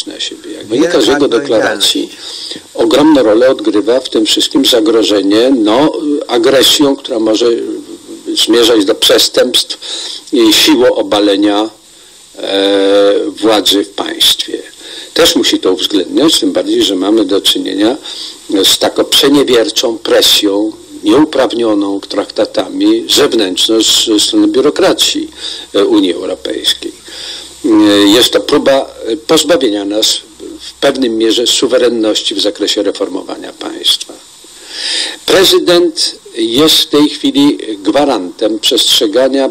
wziąć na siebie. Jak wynika z jego deklaracji, ogromną rolę odgrywa w tym wszystkim zagrożenie no, agresją, która może zmierzać do przestępstw i siłą obalenia e, władzy w państwie. Też musi to uwzględniać, tym bardziej, że mamy do czynienia z taką przeniewierczą presją nieuprawnioną traktatami zewnętrzną ze strony biurokracji e, Unii Europejskiej. E, jest to próba pozbawienia nas w pewnym mierze suwerenności w zakresie reformowania państwa. Prezydent jest w tej chwili gwarantem przestrzegania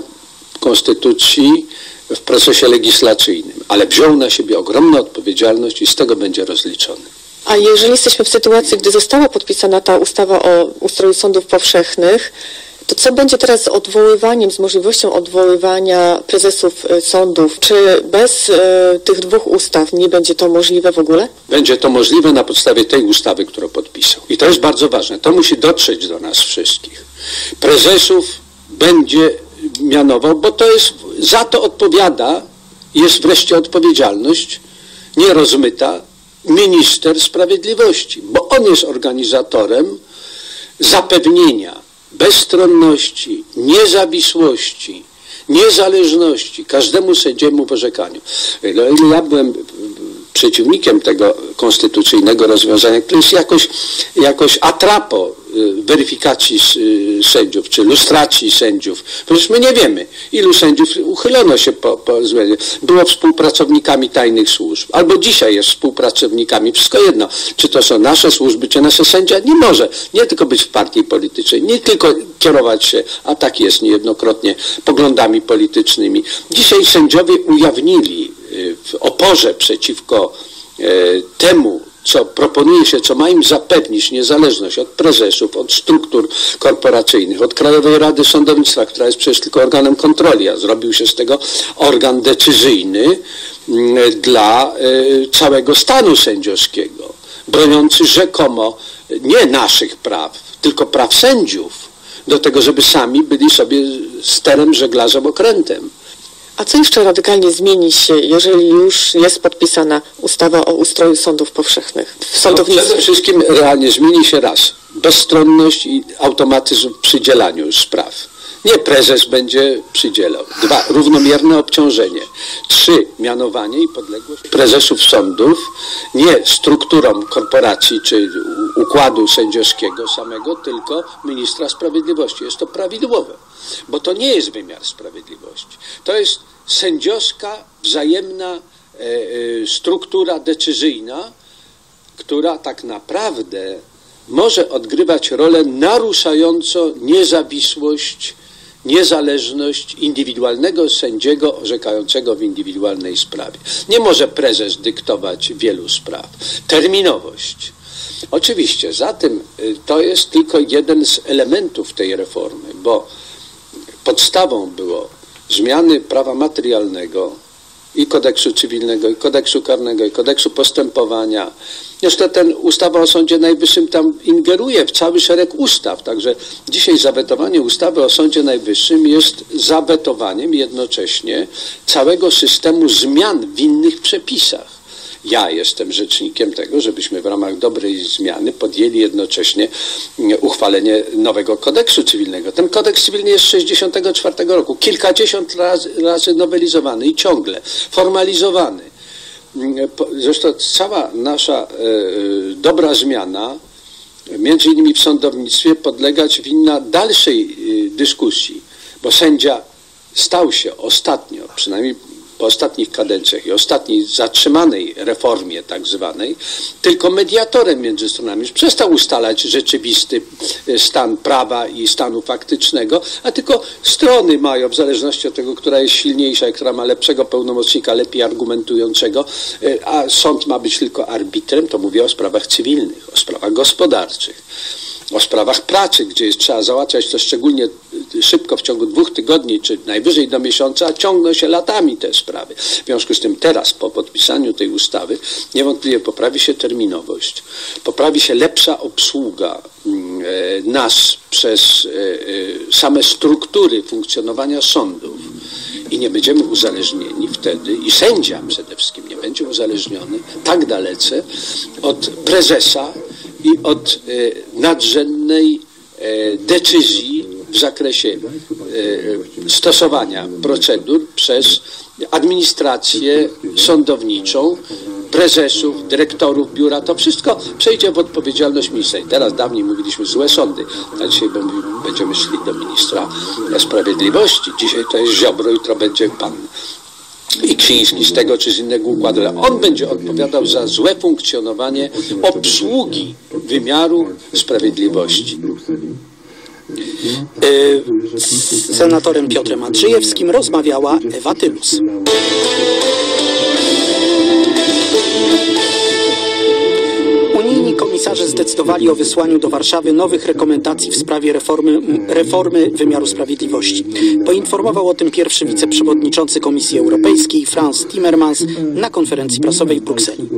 konstytucji w procesie legislacyjnym, ale wziął na siebie ogromną odpowiedzialność i z tego będzie rozliczony. A jeżeli jesteśmy w sytuacji, gdy została podpisana ta ustawa o ustroju sądów powszechnych, to co będzie teraz z odwoływaniem, z możliwością odwoływania prezesów y, sądów? Czy bez y, tych dwóch ustaw nie będzie to możliwe w ogóle? Będzie to możliwe na podstawie tej ustawy, którą podpisał. I to jest bardzo ważne. To musi dotrzeć do nas wszystkich. Prezesów będzie mianował, bo to jest, za to odpowiada, jest wreszcie odpowiedzialność nierozmyta minister sprawiedliwości, bo on jest organizatorem zapewnienia bezstronności, niezawisłości, niezależności każdemu sędziemu w orzekaniu. No, ja byłem przeciwnikiem tego konstytucyjnego rozwiązania, które jest jakoś, jakoś atrapo weryfikacji y, sędziów, czy lustracji sędziów. Przecież my nie wiemy, ilu sędziów uchylono się po, po zmianie. Było współpracownikami tajnych służb, albo dzisiaj jest współpracownikami. Wszystko jedno, czy to są nasze służby, czy nasze sędzia. Nie może nie tylko być w partii politycznej, nie tylko kierować się, a tak jest niejednokrotnie, poglądami politycznymi. Dzisiaj sędziowie ujawnili w oporze przeciwko temu, co proponuje się, co ma im zapewnić niezależność od prezesów, od struktur korporacyjnych, od Krajowej Rady Sądownictwa, która jest przecież tylko organem kontroli, a zrobił się z tego organ decyzyjny mm, dla e, całego stanu sędziowskiego, broniący rzekomo nie naszych praw, tylko praw sędziów, do tego, żeby sami byli sobie sterem, żeglarzem, okrętem. A co jeszcze radykalnie zmieni się, jeżeli już jest podpisana ustawa o ustroju sądów powszechnych w sądownictwie? No, przede wszystkim realnie zmieni się raz bezstronność i automatyzm w przydzielaniu spraw. Nie prezes będzie przydzielał. Dwa, równomierne obciążenie. Trzy, mianowanie i podległość prezesów sądów, nie strukturą korporacji czy układu sędziowskiego samego, tylko ministra sprawiedliwości. Jest to prawidłowe, bo to nie jest wymiar sprawiedliwości. To jest sędziowska, wzajemna e, e, struktura decyzyjna, która tak naprawdę może odgrywać rolę naruszającą niezawisłość niezależność indywidualnego sędziego orzekającego w indywidualnej sprawie. Nie może prezes dyktować wielu spraw. Terminowość. Oczywiście, za tym y, to jest tylko jeden z elementów tej reformy, bo podstawą było zmiany prawa materialnego, i kodeksu cywilnego, i kodeksu karnego, i kodeksu postępowania. Jeszcze ten ustawa o Sądzie Najwyższym tam ingeruje w cały szereg ustaw, także dzisiaj zawetowanie ustawy o Sądzie Najwyższym jest zawetowaniem jednocześnie całego systemu zmian w innych przepisach. Ja jestem rzecznikiem tego, żebyśmy w ramach dobrej zmiany podjęli jednocześnie mm, uchwalenie nowego kodeksu cywilnego. Ten kodeks cywilny jest z 1964 roku, kilkadziesiąt razy, razy nowelizowany i ciągle formalizowany. Mm, zresztą cała nasza e, e, dobra zmiana, między innymi w sądownictwie, podlegać winna dalszej e, dyskusji, bo sędzia stał się ostatnio, przynajmniej po ostatnich kadencjach i ostatniej zatrzymanej reformie tak zwanej, tylko mediatorem między stronami. Już przestał ustalać rzeczywisty e, stan prawa i stanu faktycznego, a tylko strony mają, w zależności od tego, która jest silniejsza i która ma lepszego pełnomocnika, lepiej argumentującego, e, a sąd ma być tylko arbitrem, to mówię o sprawach cywilnych, o sprawach gospodarczych o sprawach pracy, gdzie trzeba załatwiać to szczególnie szybko w ciągu dwóch tygodni, czy najwyżej do miesiąca, a ciągną się latami te sprawy. W związku z tym teraz, po podpisaniu tej ustawy, niewątpliwie poprawi się terminowość, poprawi się lepsza obsługa mm, e, nas przez e, e, same struktury funkcjonowania sądów i nie będziemy uzależnieni wtedy, i sędzia przede wszystkim nie będzie uzależniony tak dalece od prezesa i od e, nadrzędnej e, decyzji w zakresie e, stosowania procedur przez administrację sądowniczą, prezesów, dyrektorów biura, to wszystko przejdzie w odpowiedzialność ministra. I teraz dawniej mówiliśmy złe sądy, a dzisiaj będziemy szli do ministra sprawiedliwości. Dzisiaj to jest Ziobro, jutro będzie pan i Ksiński z tego czy z innego układu, ale on będzie odpowiadał za złe funkcjonowanie obsługi wymiaru sprawiedliwości. Z senatorem Piotrem Andrzejewskim rozmawiała Ewa Tylus. Komisarze zdecydowali o wysłaniu do Warszawy nowych rekomendacji w sprawie reformy, reformy wymiaru sprawiedliwości. Poinformował o tym pierwszy wiceprzewodniczący Komisji Europejskiej Franz Timmermans na konferencji prasowej w Brukseli.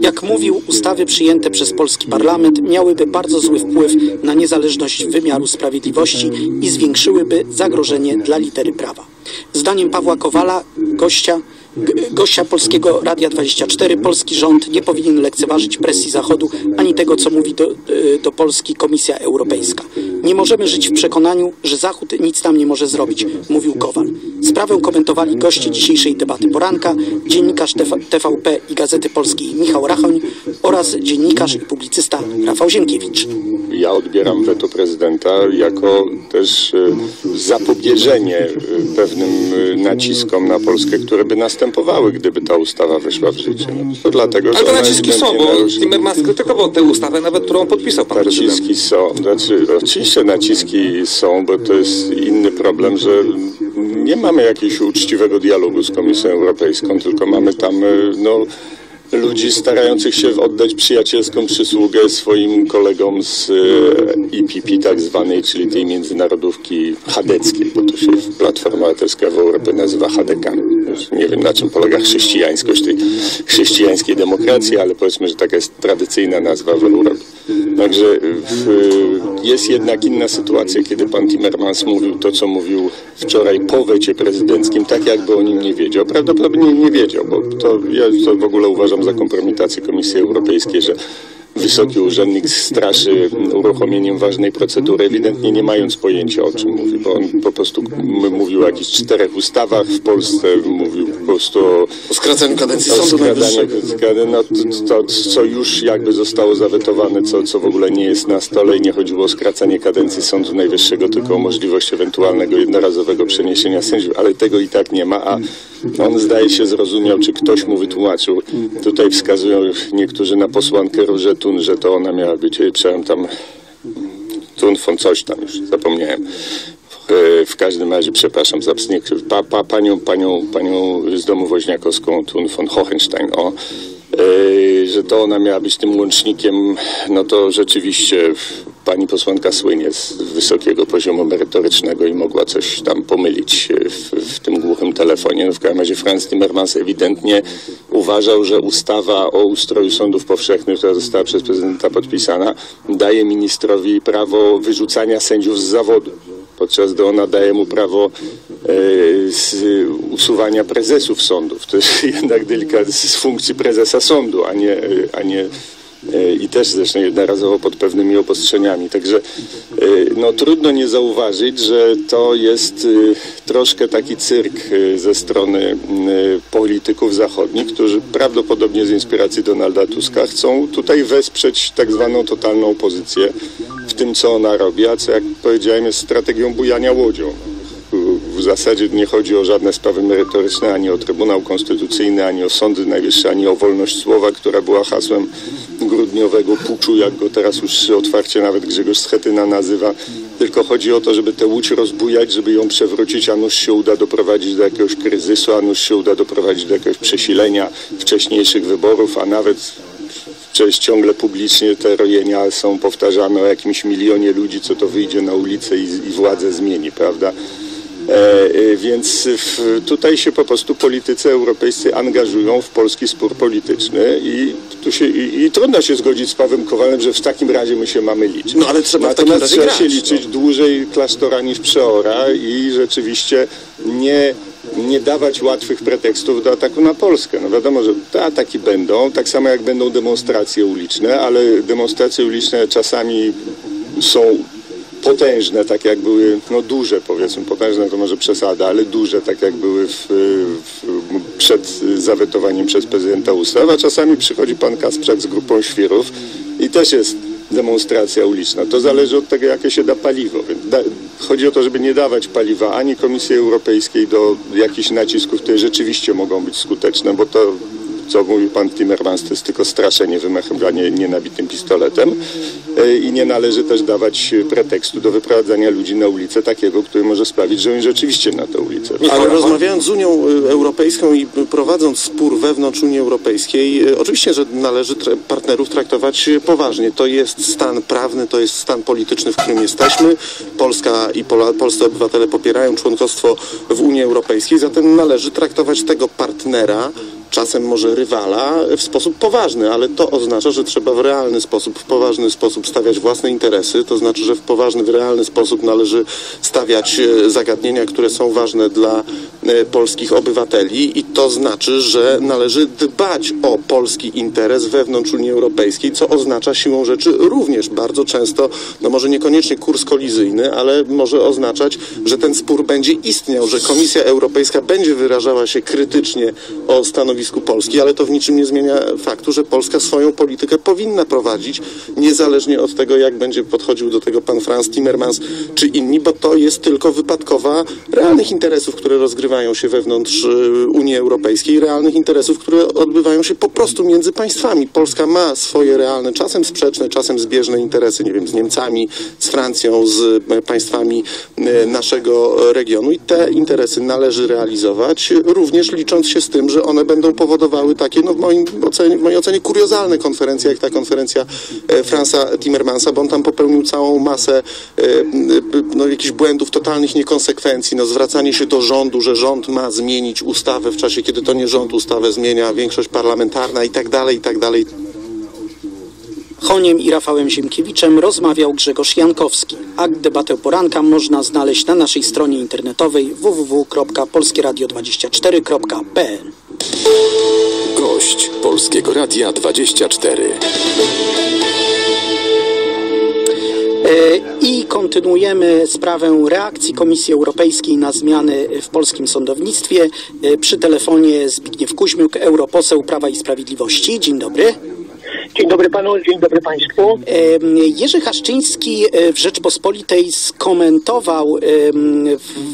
Jak mówił, ustawy przyjęte przez polski parlament miałyby bardzo zły wpływ na niezależność wymiaru sprawiedliwości i zwiększyłyby zagrożenie dla litery prawa. Zdaniem Pawła Kowala, gościa, gościa Polskiego Radia 24, polski rząd nie powinien lekceważyć presji Zachodu ani tego, co mówi do, do Polski Komisja Europejska. Nie możemy żyć w przekonaniu, że Zachód nic nam nie może zrobić, mówił Kowal. Sprawę komentowali goście dzisiejszej debaty poranka, dziennikarz TVP i Gazety Polskiej Michał Rachoń oraz dziennikarz i publicysta Rafał Zienkiewicz. Ja odbieram weto prezydenta jako też zapobieżenie pewnym naciskom na Polskę, które by następowały, gdyby ta ustawa weszła w życie. No, to dlatego, Ale to naciski są, bo Timmermans krytykował tę ustawę, nawet którą podpisał pan Naciski prezydent. są, znaczy oczywiście naciski są, bo to jest inny problem, że nie mamy jakiegoś uczciwego dialogu z Komisją Europejską, tylko mamy tam no, ludzi starających się oddać przyjacielską przysługę swoim kolegom z IPP tak zwanej, czyli tej międzynarodówki chadeckiej, bo to się Platforma Obywatelska w Europie nazywa HDK. Nie wiem na czym polega chrześcijańskość tej chrześcijańskiej demokracji, ale powiedzmy, że taka jest tradycyjna nazwa w Europie. Także w, jest jednak inna sytuacja, kiedy pan Timmermans mówił to, co mówił wczoraj po wecie prezydenckim, tak jakby o nim nie wiedział. Prawdopodobnie nie wiedział, bo to ja to w ogóle uważam za kompromitację Komisji Europejskiej, że wysoki urzędnik straszy uruchomieniem ważnej procedury, ewidentnie nie mając pojęcia o czym mówi, bo on po prostu mówił o jakichś czterech ustawach w Polsce, mówił po prostu o, O skracaniu kadencji Sądu no, to, to, co już jakby zostało zawetowane, co, co w ogóle nie jest na stole i nie chodziło o skracanie kadencji Sądu Najwyższego, tylko o możliwość ewentualnego jednorazowego przeniesienia sędziów, ale tego i tak nie ma, a on zdaje się zrozumiał, czy ktoś mu wytłumaczył. Tutaj wskazują niektórzy na posłankę Różę Tun, że to ona miała być, e, przepraszam, tam Tun von coś tam już zapomniałem. E, W każdym razie, przepraszam za psnik, pa, pa, panią, panią, panią z domu woźniakowską, Tun von Hohenstein, o, e, że to ona miała być tym łącznikiem, no to rzeczywiście pani posłanka słynie z wysokiego poziomu merytorycznego i mogła coś tam pomylić w, w tym głuchym telefonie. W każdym razie Franz Timmermans ewidentnie uważał, że ustawa o ustroju sądów powszechnych, która została przez prezydenta podpisana, daje ministrowi prawo wyrzucania sędziów z zawodu podczas gdy ona daje mu prawo e, z usuwania prezesów sądów. To jest jednak delikatnie z funkcji prezesa sądu, a nie, a nie i też zresztą jednorazowo pod pewnymi obostrzeniami. Także e, no, trudno nie zauważyć, że to jest e, troszkę taki cyrk e, ze strony e, polityków zachodnich, którzy prawdopodobnie z inspiracji Donalda Tuska chcą tutaj wesprzeć tak zwaną totalną opozycję w tym, co ona robi, a co jak powiedziałem jest strategią bujania łodzią. W zasadzie nie chodzi o żadne sprawy merytoryczne, ani o Trybunał Konstytucyjny, ani o Sądy Najwyższe, ani o wolność słowa, która była hasłem grudniowego puczu, jak go teraz już otwarcie nawet Grzegorz Schetyna nazywa. Tylko chodzi o to, żeby tę łódź rozbujać, żeby ją przewrócić, a nuż się uda doprowadzić do jakiegoś kryzysu, a nuż się uda doprowadzić do jakiegoś przesilenia wcześniejszych wyborów, a nawet Przecież ciągle publicznie te rojenia są powtarzane o jakimś milionie ludzi, co to wyjdzie na ulicę i, i władzę zmieni, prawda? E, e, więc w, tutaj się po prostu politycy europejscy angażują w polski spór polityczny i, tu się, i, i trudno się zgodzić z Pawłem Kowalem, że w takim razie my się mamy liczyć. No, ale trzeba Natomiast trzeba się grać, liczyć dłużej klasztora niż przeora i rzeczywiście nie nie dawać łatwych pretekstów do ataku na Polskę. No wiadomo, że te ataki będą, tak samo jak będą demonstracje uliczne, ale demonstracje uliczne czasami są potężne, tak jak były, no duże powiedzmy, potężne to może przesada, ale duże, tak jak były w, w, przed zawetowaniem przez prezydenta ustaw, a czasami przychodzi pan Kasprzak z grupą świrów i też jest demonstracja uliczna. To zależy od tego, jakie się da paliwo. Da, chodzi o to, żeby nie dawać paliwa ani Komisji Europejskiej do jakichś nacisków, które rzeczywiście mogą być skuteczne, bo to co mówił pan Timmermans, to jest tylko straszenie wymachania nienabitym pistoletem e, i nie należy też dawać pretekstu do wyprowadzania ludzi na ulicę takiego, który może sprawić, że oni rzeczywiście na tę ulicę. Ale rozmawiając z Unią e, Europejską i prowadząc spór wewnątrz Unii Europejskiej, e, oczywiście, że należy partnerów traktować poważnie. To jest stan prawny, to jest stan polityczny, w którym jesteśmy. Polska i Pola, polscy obywatele popierają członkostwo w Unii Europejskiej, zatem należy traktować tego partnera czasem może rywala w sposób poważny, ale to oznacza, że trzeba w realny sposób, w poważny sposób stawiać własne interesy, to znaczy, że w poważny, w realny sposób należy stawiać e, zagadnienia, które są ważne dla polskich obywateli i to znaczy, że należy dbać o polski interes wewnątrz Unii Europejskiej, co oznacza siłą rzeczy również bardzo często, no może niekoniecznie kurs kolizyjny, ale może oznaczać, że ten spór będzie istniał, że Komisja Europejska będzie wyrażała się krytycznie o stanowisku stanowisku Polski, ale to w niczym nie zmienia faktu, że Polska swoją politykę powinna prowadzić, niezależnie od tego, jak będzie podchodził do tego pan Franz Timmermans czy inni, bo to jest tylko wypadkowa realnych interesów, które rozgrywają się wewnątrz y, Unii Europejskiej, realnych interesów, które odbywają się po prostu między państwami. Polska ma swoje realne, czasem sprzeczne, czasem zbieżne interesy, nie wiem, z Niemcami, z Francją, z e, państwami e, naszego regionu i te interesy należy realizować, również licząc się z tym, że one będą powodowały takie, no w, moim ocenie, w mojej ocenie, kuriozalne konferencje, jak ta konferencja e, Fransa Timmermansa, bo on tam popełnił całą masę no, jakichś błędów, totalnych niekonsekwencji, no, zwracanie się do rządu, że rząd ma zmienić ustawę w czasie, kiedy to nie rząd ustawę zmienia, większość parlamentarna i tak dalej, i tak dalej. Honiem i Rafałem Ziemkiewiczem rozmawiał Grzegorz Jankowski. Akt debatę poranka można znaleźć na naszej stronie internetowej www.polskieradio24.pl Gość Polskiego Radia 24. E, I kontynuujemy sprawę reakcji Komisji Europejskiej na zmiany w polskim sądownictwie. E, przy telefonie Zbigniew Kuźmiuk, europoseł Prawa i Sprawiedliwości. Dzień dobry. Dzień dobry panu, dzień dobry państwu. Jerzy Haszczyński e, w Rzeczpospolitej skomentował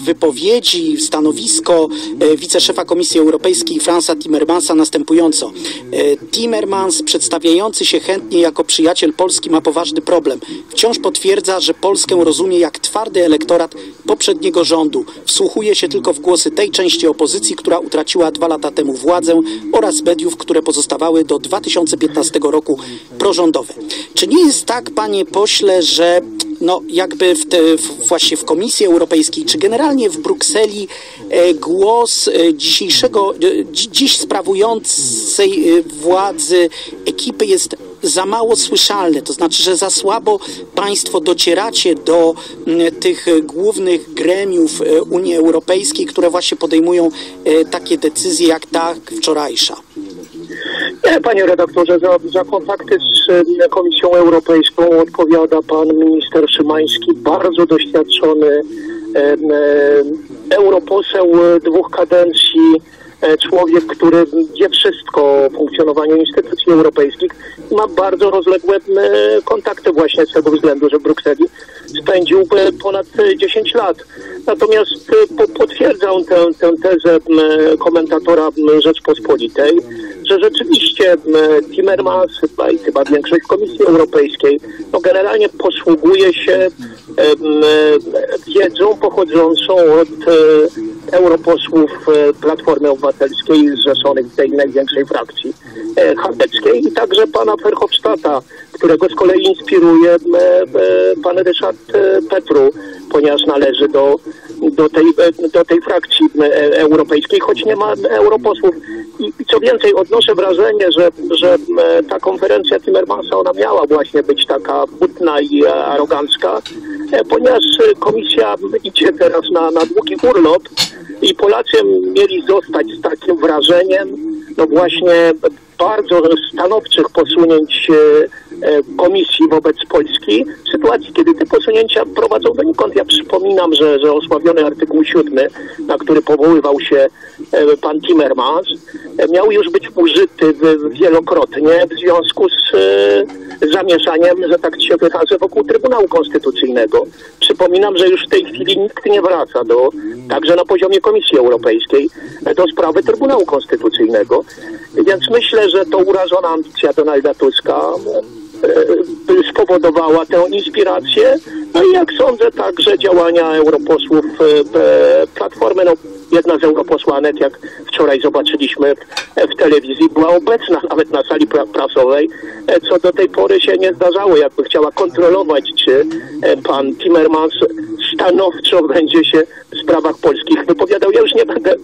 wypowiedzi, stanowisko e, wiceszefa Komisji Europejskiej Fransa Timmermansa następująco. E, Timmermans przedstawiający się chętnie jako przyjaciel Polski ma poważny problem. Wciąż potwierdza, że Polskę rozumie jak twardy elektorat poprzedniego rządu. Wsłuchuje się tylko w głosy tej części opozycji, która utraciła dwa lata temu władzę oraz mediów, które pozostawały do 2015 roku prorządowe. Czy nie jest tak, panie pośle, że no jakby w te, w, właśnie w Komisji Europejskiej, czy generalnie w Brukseli e, głos e, dzisiejszego, e, dziś sprawującej e, władzy ekipy jest za mało słyszalne, to znaczy, że za słabo Państwo docieracie do tych głównych gremiów Unii Europejskiej, które właśnie podejmują takie decyzje jak ta wczorajsza. Nie, panie redaktorze, za, za kontakty z e, Komisją Europejską odpowiada pan minister Szymański, bardzo doświadczony e, e, europoseł e, dwóch kadencji, człowiek, który wie wszystko o funkcjonowaniu instytucji europejskich i ma bardzo rozległe e, kontakty właśnie z tego względu, że w Brukseli spędził e, ponad e, 10 lat. Natomiast e, po, potwierdzam tę, tę tezę komentatora Rzeczpospolitej, że rzeczywiście Timmermans i chyba większość Komisji Europejskiej no generalnie posługuje się e, wiedzą pochodzącą od e, europosłów e, Platformy Obywatelskiej zrzeszonych w tej największej frakcji e, chadeckiej i także pana Verhofstadta, który którego z kolei inspiruje e, pan Ryszard Petru, ponieważ należy do, do, tej, e, do tej frakcji e, europejskiej, choć nie ma europosłów. I, co więcej, odnoszę wrażenie, że, że e, ta konferencja Timmermansa, ona miała właśnie być taka butna i arogancka, ponieważ komisja idzie teraz na, na długi urlop i Polacy mieli zostać z takim wrażeniem, no właśnie bardzo stanowczych posunięć komisji wobec Polski w sytuacji, kiedy te posunięcia prowadzą donikąd. Ja przypominam, że, że osławiony artykuł 7, na który powoływał się e, pan Timmermans, e, miał już być użyty wielokrotnie w związku z e, zamieszaniem, że tak się wyrażę, wokół Trybunału Konstytucyjnego. Przypominam, że już w tej chwili nikt nie wraca do, także na poziomie Komisji Europejskiej, e, do sprawy Trybunału Konstytucyjnego. Więc myślę, że to urażona ambicja Donalda Tuska e, spowodowała tę inspirację. No i jak sądzę, także działania europosłów e, e, Platformy, no jedna z europosłanek, jak wczoraj zobaczyliśmy w, telewizji, była obecna nawet na sali pra prasowej, e, co do tej pory się nie zdarzało, jakby chciała kontrolować, czy pan Timmermans stanowczo będzie się w sprawach polskich wypowiadał. Ja już nie będę e,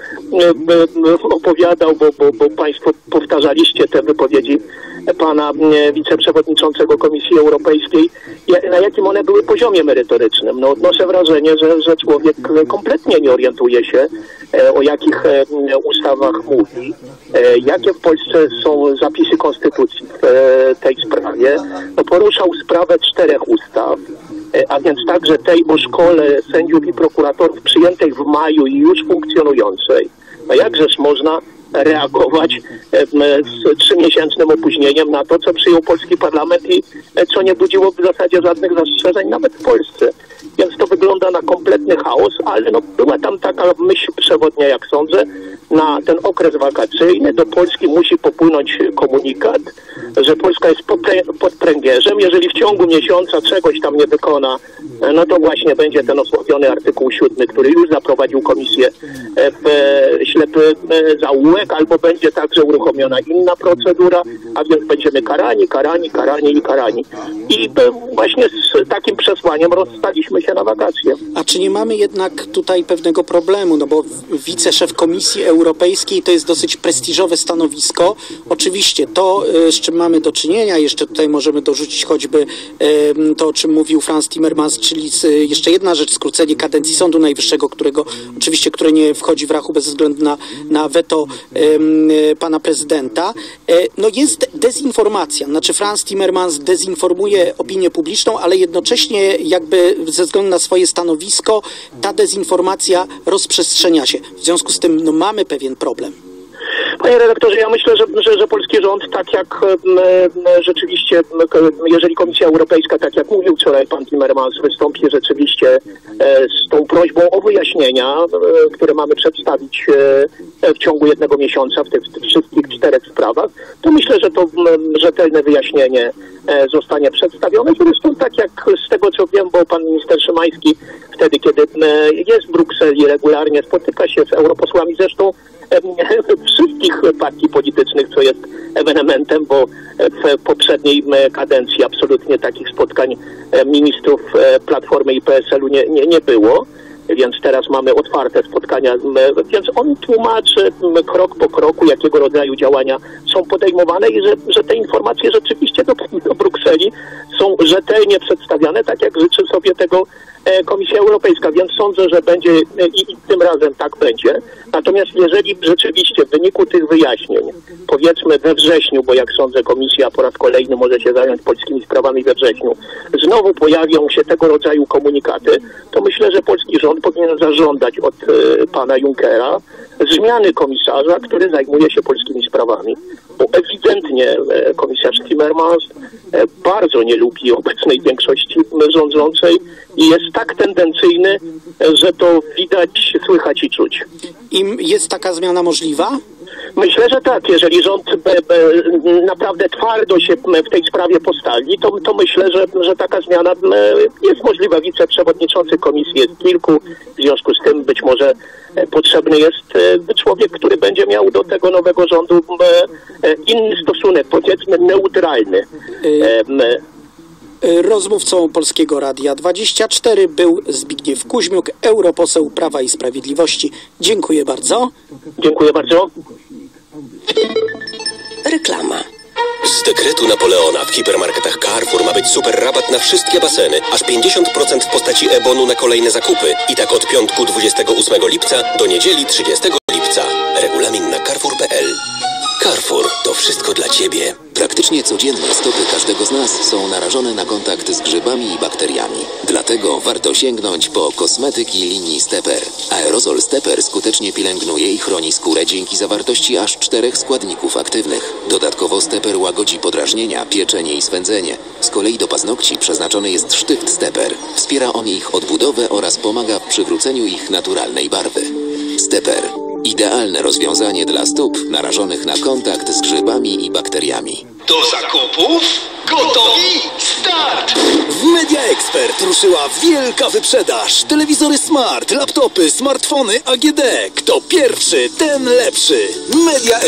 e, opowiadał, bo, bo, bo państwo powtarzaliście te wypowiedzi pana e, wiceprzewodniczącego Komisji Europejskiej, na jakim one były poziomie merytorycznym. No, odnoszę wrażenie, że, że człowiek kompletnie nie orientuje się, o jakich ustawach mówi, jakie w Polsce są zapisy konstytucji w tej sprawie. No, poruszał sprawę czterech ustaw, a więc także tej o szkole sędziów i prokuratorów przyjętej w maju i już funkcjonującej. No jakżeż można reagować em, z trzymiesięcznym opóźnieniem na to, co przyjął polski parlament i e, co nie budziło w zasadzie żadnych zastrzeżeń nawet w Polsce. Więc to wygląda na kompletny chaos, ale no, była tam taka myśl przewodnia, jak sądzę, na ten okres wakacyjny do Polski musi popłynąć komunikat, że Polska jest pod, prę- pod pręgierzem. Jeżeli w ciągu miesiąca czegoś tam nie wykona, e, no to właśnie będzie ten osłabiony artykuł 7, który już zaprowadził komisję e, w e, ślepy e, zaułek, albo będzie także uruchomiona inna procedura, a więc będziemy karani, karani, karani i karani. I e, właśnie z takim przesłaniem rozstaliśmy się na wakacje. A czy nie mamy jednak tutaj pewnego problemu? No bo wiceszef Komisji Europejskiej to jest dosyć prestiżowe stanowisko. Oczywiście to, e, z czym mamy do czynienia, jeszcze tutaj możemy dorzucić choćby to, o czym mówił Franz Timmermans, czyli z, jeszcze jedna rzecz, skrócenie kadencji Sądu Najwyższego, którego oczywiście, które nie wchodzi w rachu bez względu na, na weto e, pana prezydenta. E, No jest dezinformacja, znaczy Franz Timmermans dezinformuje opinię publiczną, ale jednocześnie jakby ze względu na swoje stanowisko ta dezinformacja rozprzestrzenia się. W związku z tym no, mamy pewien problem. Panie redaktorze, ja myślę, że, że, że polski rząd, tak jak rzeczywiście, jeżeli Komisja Europejska, tak jak mówił wczoraj pan Timmermans, wystąpi rzeczywiście e, z tą prośbą o wyjaśnienia, e, które mamy przedstawić e, w ciągu jednego miesiąca w tych, w tych wszystkich czterech sprawach, to myślę, że to rzetelne wyjaśnienie zostanie przedstawione. Zresztą tak jak z tego co wiem, bo pan minister Szymański wtedy, kiedy jest w Brukseli regularnie, spotyka się z europosłami, zresztą wszystkich partii politycznych, co jest ewenementem, bo w poprzedniej kadencji absolutnie takich spotkań ministrów Platformy i PSL-u nie, nie, nie było. Więc teraz mamy otwarte spotkania, więc on tłumaczy krok po kroku, jakiego rodzaju działania są podejmowane i że, że te informacje rzeczywiście do, do Brukseli są rzetelnie przedstawiane, tak jak życzy sobie tego e, Komisja Europejska, więc sądzę, że będzie e, i, i tym razem tak będzie. Natomiast jeżeli rzeczywiście w wyniku tych wyjaśnień, powiedzmy we wrześniu, bo jak sądzę Komisja po raz kolejny może się zająć polskimi sprawami we wrześniu, znowu pojawią się tego rodzaju komunikaty, to myślę, że polski rząd powinien zażądać od e, pana Junckera zmiany komisarza, który zajmuje się polskimi sprawami. Bo ewidentnie e, komisarz Timmermans e, bardzo nie lubi obecnej większości rządzącej i jest tak tendencyjny, e, że to widać, słychać i czuć. Im jest taka zmiana możliwa? Myślę, że tak. Jeżeli rząd naprawdę twardo się w tej sprawie postawi, to, to myślę, że, że taka zmiana jest możliwa. Wiceprzewodniczący komisji jest kilku. W związku z tym być może e, potrzebny jest e, człowiek, który będzie miał do tego nowego rządu e, inny stosunek, powiedzmy neutralny. M, E, Rozmówcą Polskiego Radia 24 był Zbigniew Kuźmiuk, europoseł Prawa i Sprawiedliwości. Dziękuję bardzo. Dziękuję bardzo. Reklama. Z dekretu Napoleona w hipermarketach Carrefour ma być super rabat na wszystkie baseny, aż 50% w postaci e-bonu na kolejne zakupy. I tak od piątku 28 lipca do niedzieli 30 lipca. Regulamin na carrefour.pl Carrefour wszystko dla Ciebie. Praktycznie codziennie stopy każdego z nas są narażone na kontakt z grzybami i bakteriami. Dlatego warto sięgnąć po kosmetyki linii Stepper. Aerozol Stepper skutecznie pielęgnuje i chroni skórę dzięki zawartości aż czterech składników aktywnych. Dodatkowo Stepper łagodzi podrażnienia, pieczenie i swędzenie. Z kolei do paznokci przeznaczony jest sztyft Stepper. Wspiera on ich odbudowę oraz pomaga w przywróceniu ich naturalnej barwy. Stepper. Idealne rozwiązanie dla stóp narażonych na kontakt z grzybami i bakteriami. Do zakupów? Gotowi? Start! W Media Expert ruszyła wielka wyprzedaż. Telewizory smart, laptopy, smartfony AGD. Kto pierwszy, ten lepszy. Media